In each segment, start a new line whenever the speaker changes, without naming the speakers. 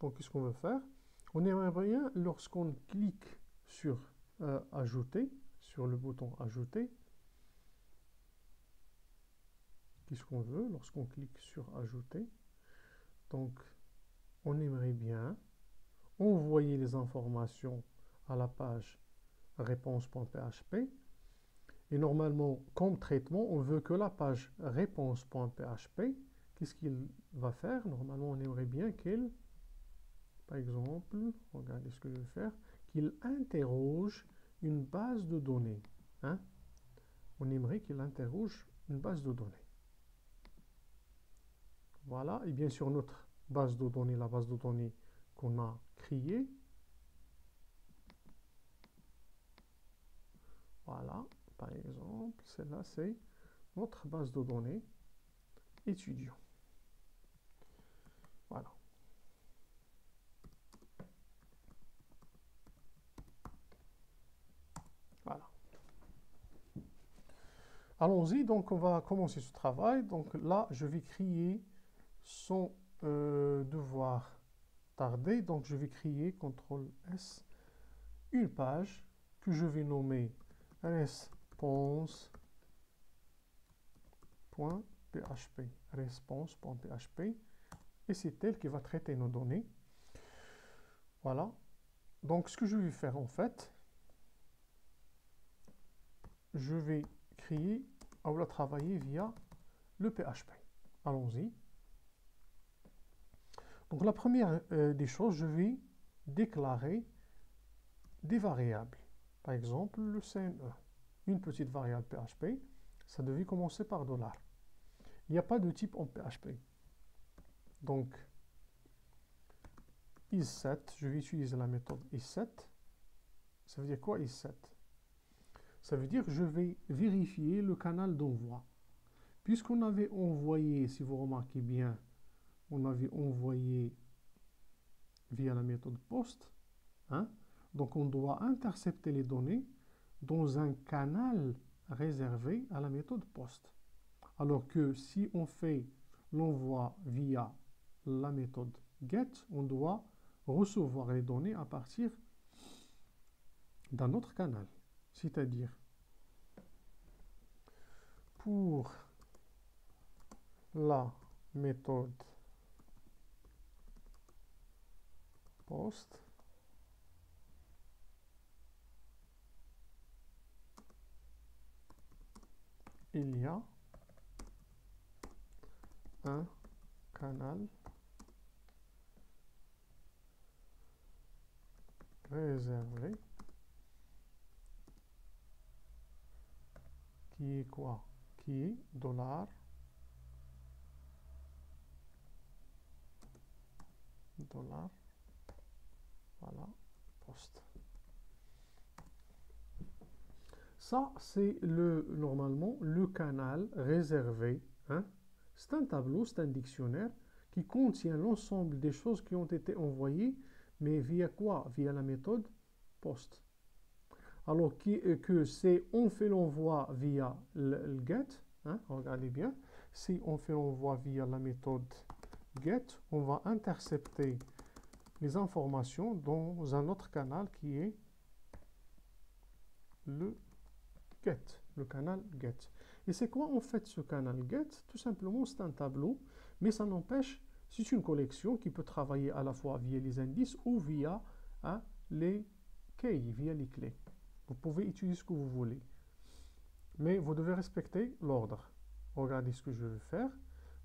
Donc, qu'est-ce qu'on veut faire? On aimerait bien, lorsqu'on clique sur euh, Ajouter, sur le bouton Ajouter, qu'est-ce qu'on veut lorsqu'on clique sur Ajouter? Donc, on aimerait bien envoyer les informations à la page réponse.php et normalement, comme traitement, on veut que la page réponse.php, qu'est-ce qu'il va faire? Normalement, on aimerait bien qu'elle, par exemple, regardez ce que je vais faire, qu'il interroge une base de données. Hein? On aimerait qu'il interroge une base de données. Voilà, et bien sûr notre base de données, la base de données qu'on a créée. Voilà, par exemple, celle-là, c'est notre base de données étudiant. Voilà. Voilà. Allons-y, donc on va commencer ce travail. Donc là, je vais créer son euh, devoir tarder. Donc je vais créer CTRL S une page que je vais nommer response.php response.php et c'est elle qui va traiter nos données. Voilà. Donc, ce que je vais faire en fait, je vais créer, on va travailler via le PHP. Allons-y. Donc, la première euh, des choses, je vais déclarer des variables. Par exemple, le CNE, une petite variable PHP, ça devait commencer par dollar. Il n'y a pas de type en PHP. Donc, is7, je vais utiliser la méthode is7. Ça veut dire quoi is7 Ça veut dire que je vais vérifier le canal d'envoi. Puisqu'on avait envoyé, si vous remarquez bien, on avait envoyé via la méthode post, hein, donc on doit intercepter les données dans un canal réservé à la méthode POST. Alors que si on fait l'envoi via la méthode GET, on doit recevoir les données à partir d'un autre canal. C'est-à-dire, pour la méthode. POST, il y a un canal réservé. Qui est quoi? Qui dollar dollar voilà poste Ça, c'est le, normalement le canal réservé. Hein? C'est un tableau, c'est un dictionnaire qui contient l'ensemble des choses qui ont été envoyées, mais via quoi? Via la méthode POST. Alors euh, que c'est on fait l'envoi via le, GET, hein? regardez bien, si on fait l'envoi via la méthode GET, on va intercepter les informations dans un autre canal qui est le get, le canal get. Et c'est quoi en fait ce canal get? Tout simplement, c'est un tableau, mais ça n'empêche, c'est une collection qui peut travailler à la fois via les indices ou via hein, les keys, via les clés. Vous pouvez utiliser ce que vous voulez. Mais vous devez respecter l'ordre. Regardez ce que je vais faire.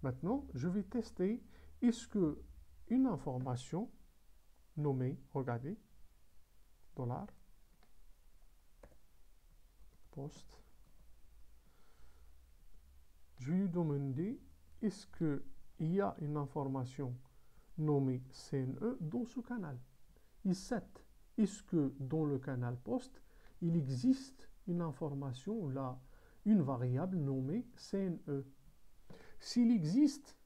Maintenant, je vais tester est-ce que une information nommée, regardez, dollar, poste. Je vais lui demander est-ce qu'il y a une information nommée CNE dans ce canal. Et 7. Est-ce que dans le canal poste, il existe une information, là, une variable nommée CNE S'il existe,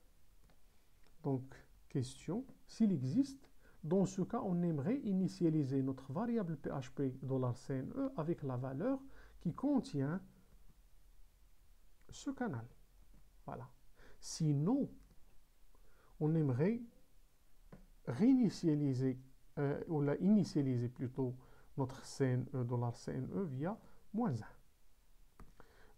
donc question, s'il existe, dans ce cas, on aimerait initialiser notre variable PHP $CNE avec la valeur qui contient ce canal. Voilà. Sinon, on aimerait réinitialiser, euh, ou la initialiser plutôt notre CNE, dollar CNE via moins 1.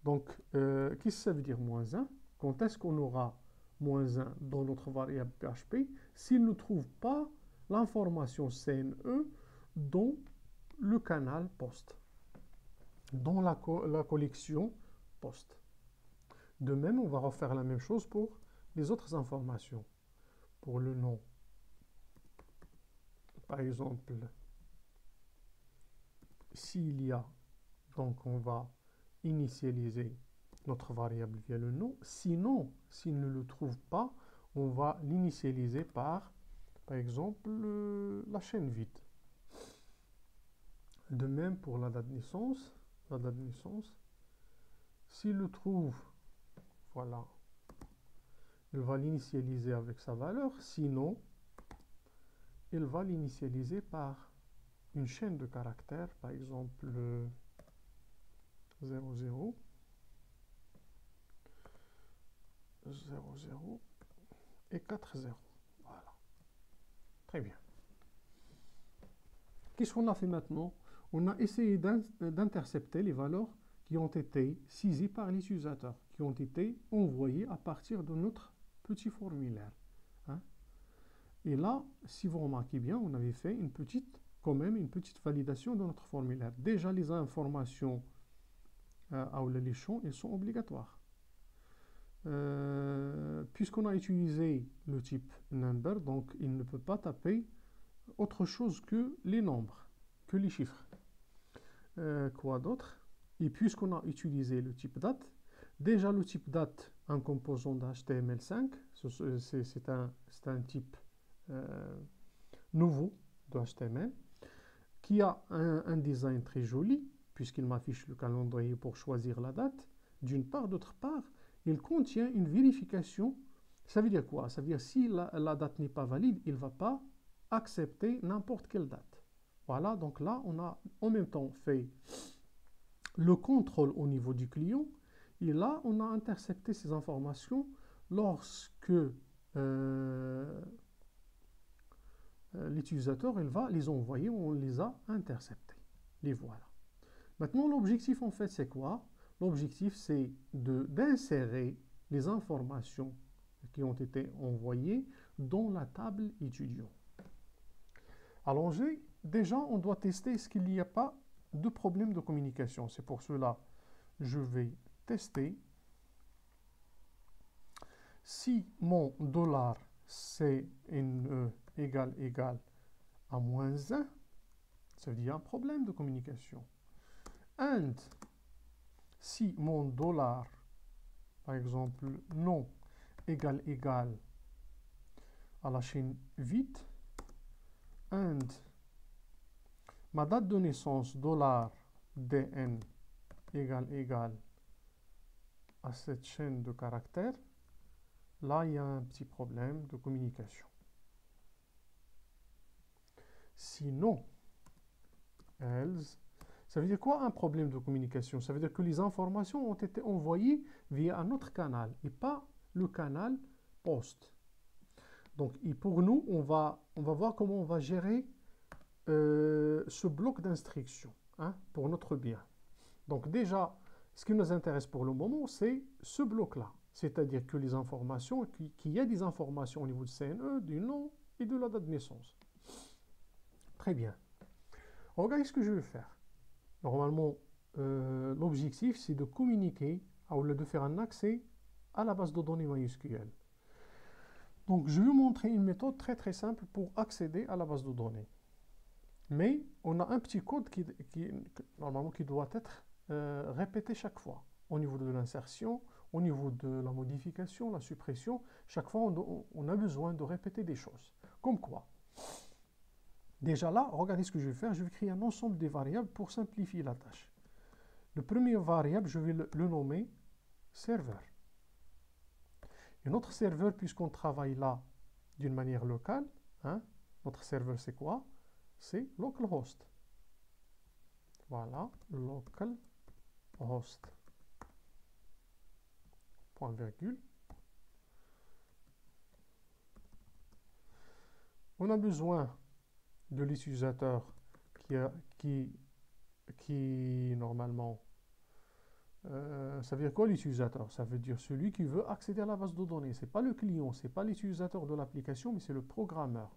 Donc, euh, qu'est-ce que ça veut dire moins 1 Quand est-ce qu'on aura moins 1 dans notre variable PHP s'il ne trouve pas l'information CNE dans le canal post, dans la, la collection post. De même, on va refaire la même chose pour les autres informations. Pour le nom, par exemple, s'il y a, donc on va initialiser notre variable via le nom. Sinon, s'il ne le trouve pas, on va l'initialiser par, par exemple, la chaîne vide. De même pour la date de naissance, la date de naissance, s'il le trouve, voilà, il va l'initialiser avec sa valeur, sinon, il va l'initialiser par une chaîne de caractères, par exemple 00, 00 et 40. Voilà. Très bien. Qu'est-ce qu'on a fait maintenant? On a essayé d'intercepter les valeurs qui ont été saisies par les utilisateurs, qui ont été envoyées à partir de notre petit formulaire. Hein. Et là, si vous remarquez bien, on avait fait une petite, même, une petite validation de notre formulaire. Déjà, les informations euh, à les champs, elles sont obligatoires. Euh, puisqu'on a utilisé le type number, donc il ne peut pas taper autre chose que les nombres, que les chiffres. Euh, quoi d'autre? Et puisqu'on a utilisé le type date, déjà le type date, un composant d'HTML5, c'est un, un, type euh, nouveau de HTML, qui a un, design très joli, puisqu'il m'affiche le calendrier pour choisir la date, d'une part, d'autre part, il contient une vérification. Ça veut dire quoi? Ça veut dire si la, date n'est pas valide, il ne va pas accepter n'importe quelle date. Voilà, donc là, on a en même temps fait le contrôle au niveau du client. Et là, on a intercepté ces informations lorsque euh, l'utilisateur il va les envoyer, on les a interceptés. Les voilà. Maintenant, l'objectif, en fait, c'est quoi? L'objectif, c'est d'insérer les informations qui ont été envoyées dans la table étudiant. Alors, déjà, on doit tester ce qu'il n'y a pas de problème de communication. C'est pour cela je vais tester si mon dollar CNE égale égal à moins 1, ça veut dire un problème de communication. And si mon dollar, par exemple, non égal égal à la chaîne vide, and ma date de naissance dollar dn égale égal à cette chaîne de caractères, là il y a un petit problème de communication. Sinon, else ça veut dire quoi un problème de communication? Ça veut dire que les informations ont été envoyées via un autre canal et pas le canal post. Donc, pour nous, on va, on va voir comment on va gérer euh, ce bloc d'instruction hein, pour notre bien. Donc déjà, ce qui nous intéresse pour le moment, c'est ce bloc-là. C'est-à-dire que les informations, qu'il y a des informations au niveau du CNE, du nom et de la date de naissance. Très bien. Regardez ce que je vais faire. Normalement, euh, l'objectif, c'est de communiquer, ou de faire un accès à la base de données MySQL. Donc, je vais vous montrer une méthode très très simple pour accéder à la base de données. Mais on a un petit code qui, normalement, qui doit être euh, répété chaque fois. Au niveau de l'insertion, au niveau de la modification, la suppression, chaque fois on a besoin de répéter des choses. Comme quoi Déjà là, regardez ce que je vais faire. Je vais créer un ensemble de variables pour simplifier la tâche. Le premier variable, je vais le, nommer serveur. Et notre serveur, puisqu'on travaille là d'une manière locale, hein, notre serveur c'est quoi? C'est localhost. Voilà, localhost. Point virgule. on a besoin de l'utilisateur qui, qui, qui, normalement, euh, ça veut dire quoi l'utilisateur? Ça veut dire celui qui veut accéder à la base de données. Ce n'est pas le client, ce n'est pas l'utilisateur de l'application, mais c'est le programmeur.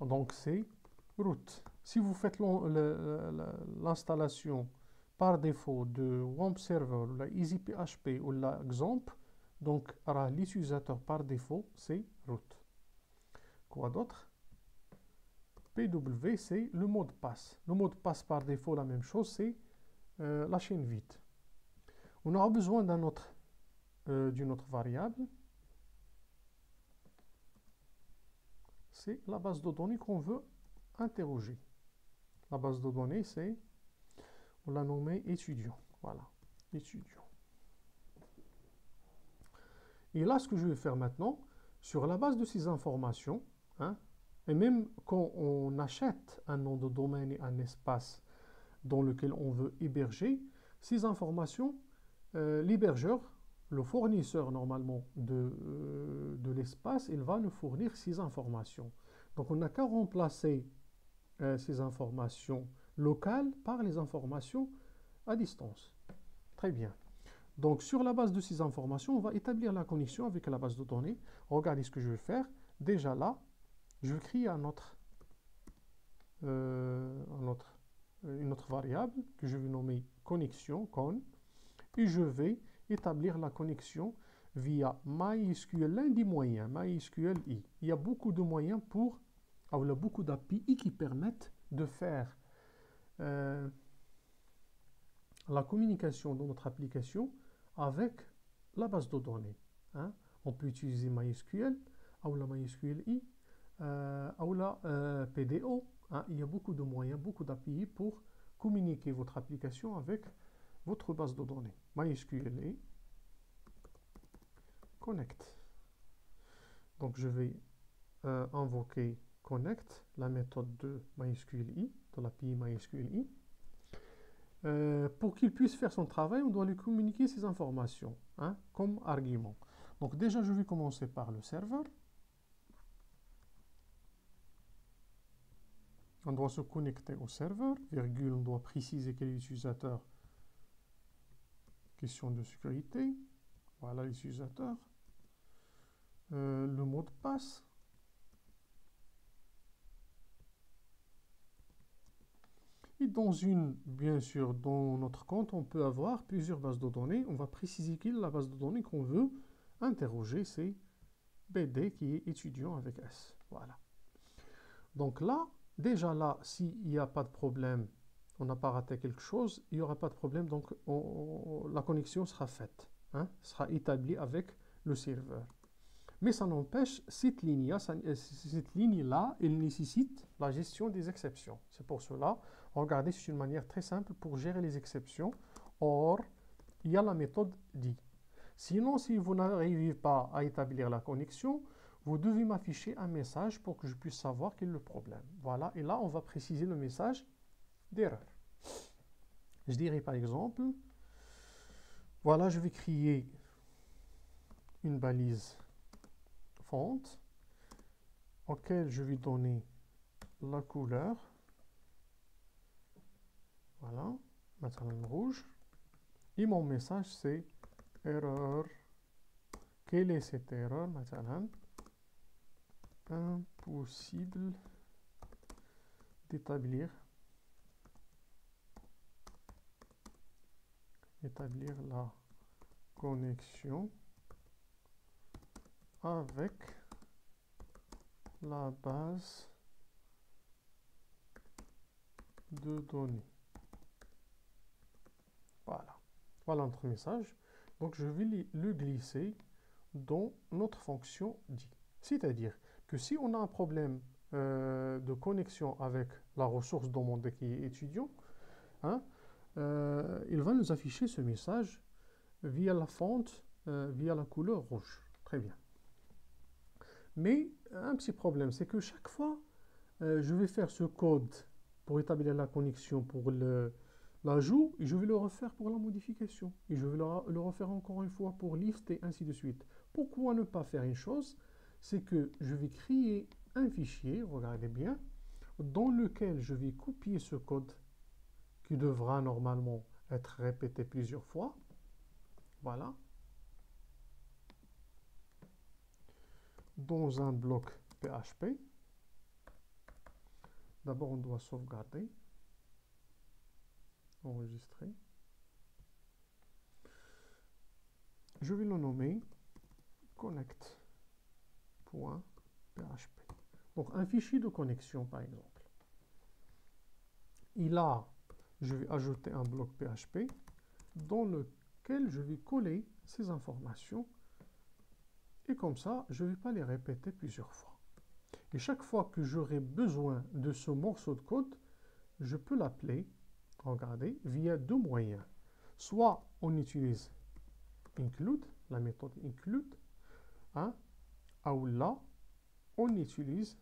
Donc c'est root. Si vous faites l'installation par défaut de WAMP Server, la EasyPHP ou la XAMPP, donc l'utilisateur par défaut, c'est root. Quoi d'autre? PW, c'est le mot de passe. Le mot de passe par défaut, la même chose, c'est euh, la chaîne vide. On aura besoin autre, euh, d'une autre variable. C'est la base de données qu'on veut interroger. La base de données, c'est, on l'a nommé étudiant. Voilà, étudiant. Et là, ce que je vais faire maintenant, sur la base de ces informations, hein, et même quand on achète un nom de domaine et un espace dans lequel on veut héberger, ces informations, euh, l'hébergeur, le fournisseur normalement de, euh, de l'espace, il va nous fournir ces informations. Donc on n'a qu'à remplacer euh, ces informations locales par les informations à distance. Très bien. Donc sur la base de ces informations, on va établir la connexion avec la base de données. Regardez ce que je vais faire. Déjà là, je crée euh, une autre variable que je vais nommer connexion, con, et je vais établir la connexion via MySQL, l'un des moyens, MySQL I. Il y a beaucoup de moyens pour, ah, il y a beaucoup d'API qui permettent de faire euh, la communication de notre application avec la base de données. Hein. On peut utiliser MySQL, ou la MySQL I, ou la euh, PDO. Hein. Il y a beaucoup de moyens, beaucoup d'API pour communiquer votre application avec votre base de données. MySQL I, connect. Donc je vais euh, invoquer connect, la méthode de MySQLi, de l'API MySQLi. Euh, pour qu'il puisse faire son travail, on doit lui communiquer ces informations hein, comme argument. Donc déjà, je vais commencer par le serveur. On doit se connecter au serveur, virgule, on doit préciser quel est l'utilisateur. Question de sécurité. Voilà l'utilisateur. Euh, le mot de passe. Et dans une, bien sûr, dans notre compte, on peut avoir plusieurs bases de données. On va préciser quelle est la base de données qu'on veut interroger. C'est BD qui est étudiant avec S. Voilà. Donc là, déjà là, s'il n'y a pas de problème, on n'a pas raté quelque chose, il n'y aura pas de problème. Donc la connexion sera faite, hein, sera établie avec le serveur. Mais ça n'empêche, cette ligne-là, cette ligne -là, elle nécessite la gestion des exceptions. C'est pour cela Regardez, c'est une manière très simple pour gérer les exceptions. Or, il y a la méthode dit. Sinon, si vous n'arrivez pas à établir la connexion, vous devez m'afficher un message pour que je puisse savoir quel est le problème. Voilà, et là, on va préciser le message d'erreur. Je dirais par exemple, voilà, je vais créer une balise font auquel je vais donner la couleur voilà, maintenant rouge. Et mon message c'est erreur. Quelle est cette erreur maintenant Impossible d'établir établir la connexion avec la base de données. Voilà. Voilà notre message. Donc, je vais le glisser dans notre fonction dit. C'est-à-dire que si on a un problème euh, de connexion avec la ressource demandée qui est étudiant, hein, euh, il va nous afficher ce message via la fonte, euh, via la couleur rouge. Très bien. Mais un petit problème, c'est que chaque fois, je vais faire ce code pour établir la connexion pour l'ajout, je vais le refaire pour la modification. Et je vais le, refaire encore une fois pour lift et ainsi de suite. Pourquoi ne pas faire une chose C'est que je vais créer un fichier, regardez bien, dans lequel je vais copier ce code qui devra normalement être répété plusieurs fois. Voilà. Dans un bloc PHP. D'abord, on doit sauvegarder, enregistrer. Je vais le nommer connect.php. Donc, un fichier de connexion, par exemple. Et là, je vais ajouter un bloc PHP dans lequel je vais coller ces informations. Et comme ça, je ne vais pas les répéter plusieurs fois. Et chaque fois que j'aurai besoin de ce morceau de code, je peux l'appeler, regardez, via deux moyens. Soit on utilise include, la méthode include, hein, ou là, on utilise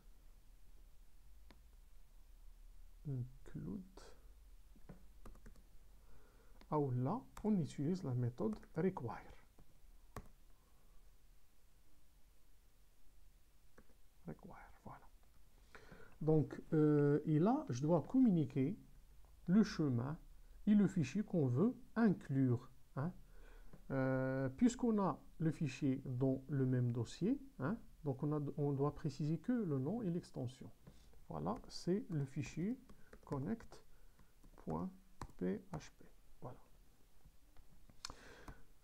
include, ou là, on utilise la méthode require. Require. Donc, euh, et là, je dois communiquer le chemin et le fichier qu'on veut inclure. Hein. Euh, puisqu'on a le fichier dans le même dossier, hein, donc on, doit préciser que le nom et l'extension. Voilà, c'est le fichier connect.php. Voilà.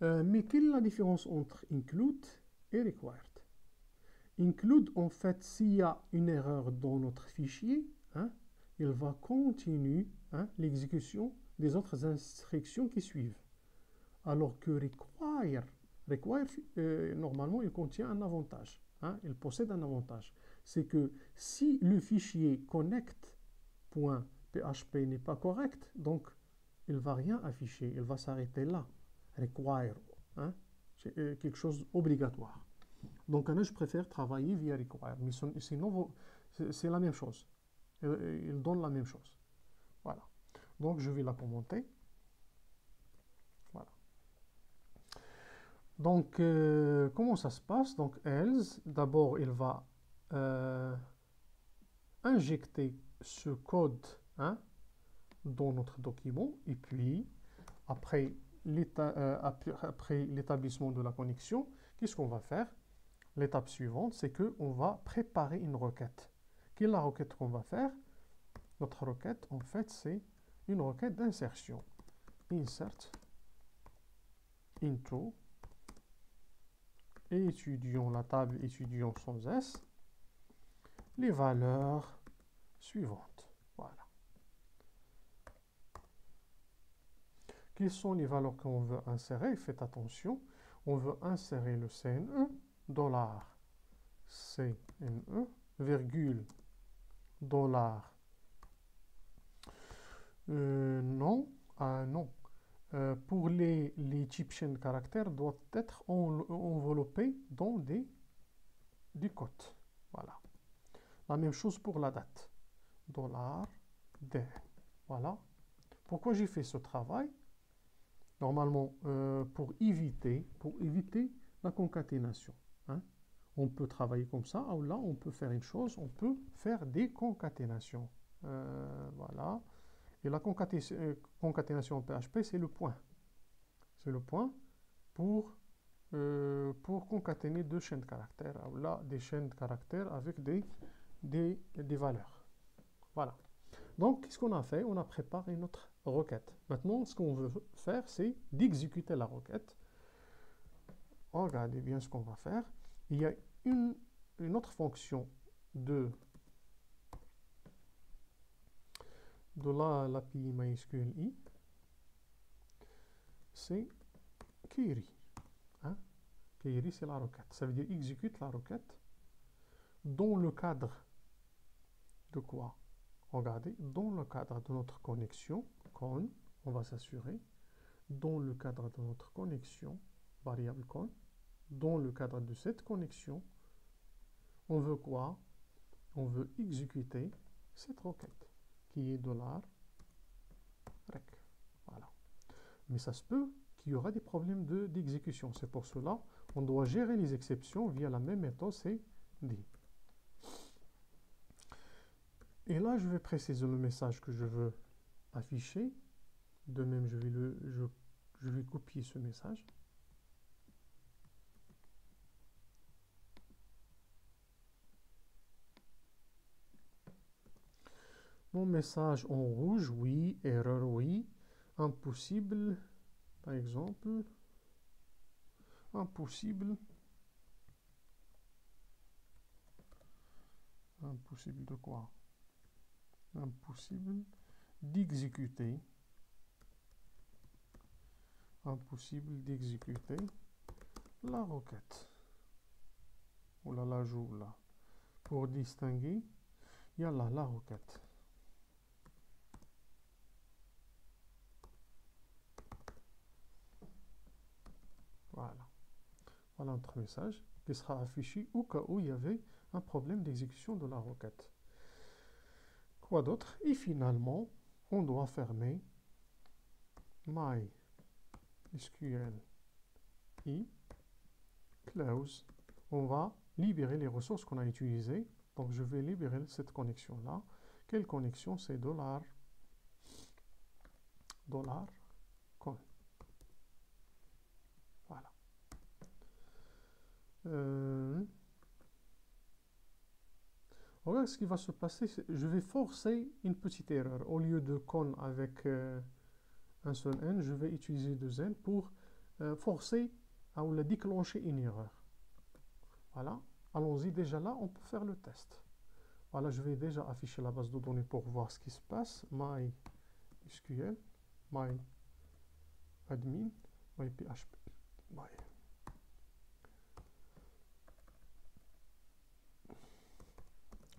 Euh, mais quelle est la différence entre include et required? Include, en fait, s'il y a une erreur dans notre fichier, hein, il va continuer hein, l'exécution des autres instructions qui suivent. Alors que require, require euh, normalement, il contient un avantage. Hein, il possède un avantage. C'est que si le fichier connect.php n'est pas correct, donc il ne va rien afficher, il va s'arrêter là. Require, hein, euh, quelque chose d'obligatoire. Donc, je préfère travailler via require. Mais sinon, c'est la même chose. Il donne la même chose. Voilà. Donc, je vais la commenter. Voilà. Donc, euh, comment ça se passe? Donc, else, d'abord, il va euh, injecter ce code hein, dans notre document. Et puis, après euh, l'établissement de la connexion, qu'est-ce qu'on va faire? L'étape suivante, c'est qu'on va préparer une requête. Quelle est la requête qu'on va faire? Notre requête, en fait, c'est une requête d'insertion. Insert into et étudions la table étudiant sans S les valeurs suivantes. Voilà. Quelles sont les valeurs qu'on veut insérer? Faites attention, on veut insérer le CNE, dollar CNE, virgule, dollar, euh, non, ah, non. Euh, pour les, les chain caractères doivent être enveloppés dans des, du code. Voilà. La même chose pour la date. Dollar D. Voilà. Pourquoi j'ai fait ce travail? Normalement, euh, pour éviter, pour éviter la concaténation. Hein. On peut travailler comme ça, ou là, on peut faire une chose, on peut faire des concaténations. Euh, voilà. Et la euh, concaténation PHP, c'est le point. C'est le point pour, euh, pour concaténer deux chaînes de caractères. Là, des chaînes de caractères avec des, des, des valeurs. Voilà. Donc, qu'est-ce qu'on a fait? On a préparé notre requête. Maintenant, ce qu'on veut faire, c'est d'exécuter la requête. Regardez bien ce qu'on va faire il y a une, autre fonction de, de la l'API majuscule i, c'est query. Hein? Query, c'est la requête. Ça veut dire exécute la requête dans le cadre de quoi? Regardez, dans le cadre de notre connexion, con, on va s'assurer, dans le cadre de notre connexion, variable con, dans le cadre de cette connexion, on veut quoi? On veut exécuter cette requête $rec. Voilà. Mais ça se peut qu'il y aura des problèmes d'exécution. c'est pour cela on doit gérer les exceptions via la même méthode, c'est D. Et là, je vais préciser le message que je veux afficher. De même, je vais, le, je vais copier ce message. Message en rouge, oui, erreur, oui, impossible, par exemple, impossible, impossible de quoi? Impossible d'exécuter, impossible d'exécuter la requête, ou la l'ajout là, pour distinguer, il y a là la requête. Voilà. Voilà notre message qui sera affiché au cas où il y avait un problème d'exécution de la requête. Quoi d'autre? Et finalement, on doit fermer my SQL i close. On va libérer les ressources qu'on a utilisées. Donc, je vais libérer cette connexion-là. Quelle connexion? C'est dollar dollar Euh, regarde ce qui va se passer. Je vais forcer une petite erreur. Au lieu de con avec euh, un seul n, je vais utiliser deux n pour euh, forcer à ou déclencher une erreur. Voilà. Allons-y déjà là, on peut faire le test. Voilà, je vais déjà afficher la base de données pour voir ce qui se passe. My SQL, my admin, my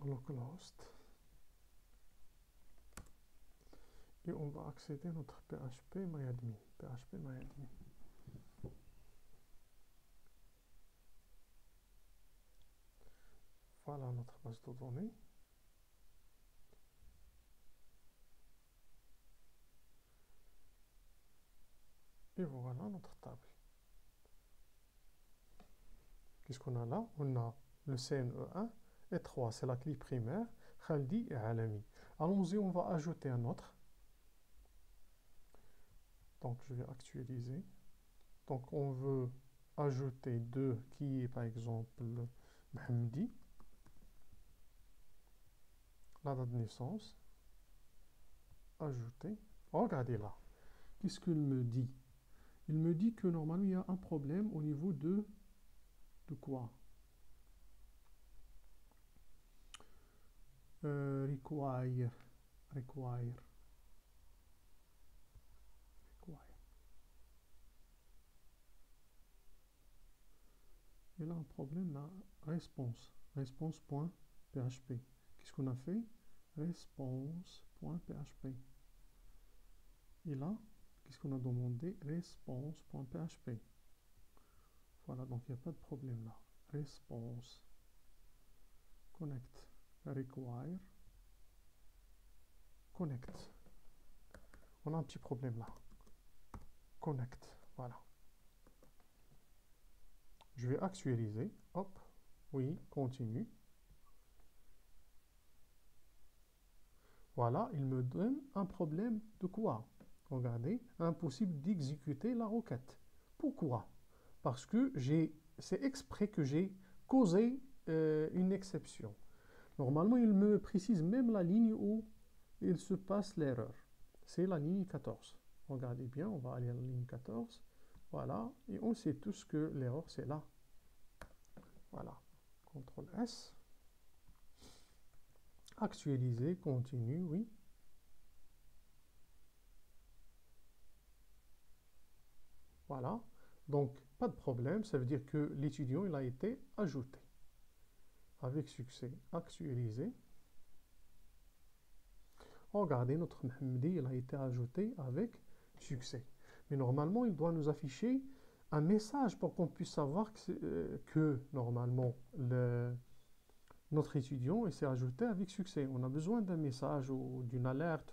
localhost et on va accéder à notre PHP MyAdmin. PHP MyAdmin. Voilà notre base de données. Et voilà notre table. Qu'est-ce qu'on a là On a le CNE1 et 3, c'est la clé primaire, Khaldi et Alami. Allons-y, on va ajouter un autre. Donc, je vais actualiser. Donc, on veut ajouter deux qui est par exemple Mohamedi. La date de naissance. Ajouter. regardez là. Qu'est-ce qu'il me dit? Il me dit que normalement, il y a un problème au niveau de, de quoi? Uh, require require. Require. Et là un problème là réponse response.php qu'est-ce qu'on a fait? Response.php et là qu'est-ce qu'on a demandé? Response.php voilà donc il n'y a pas de problème là. Response. Connect require connect. On a un petit problème là. Connect, voilà. Je vais actualiser. Hop, oui, continue. Voilà, il me donne un problème de quoi? Regardez, impossible d'exécuter la requête. Pourquoi? Parce que c'est exprès que j'ai causé euh, une exception. Normalement, il me précise même la ligne où il se passe l'erreur. C'est la ligne 14. Regardez bien, on va aller à la ligne 14. Voilà, et on sait tous que l'erreur, c'est là. Voilà, CTRL S. Actualiser, continue, oui. Voilà, donc pas de problème, ça veut dire que l'étudiant, il a été ajouté avec succès actualisé. Regardez, notre Mohamedi, il a été ajouté avec succès. Mais normalement, il doit nous afficher un message pour qu'on puisse savoir que, euh, normalement, le, notre étudiant s'est ajouté avec succès. On a besoin d'un message ou d'une alerte